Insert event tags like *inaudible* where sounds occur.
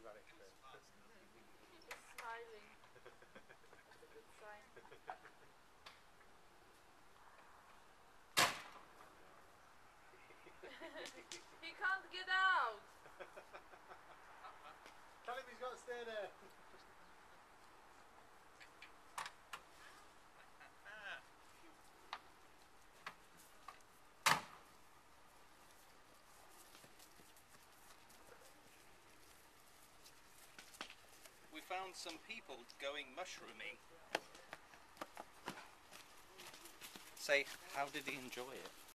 you about expert. He's smiling. That's a good sign. *laughs* he can't get out. Found some people going mushrooming. Say, how did he enjoy it?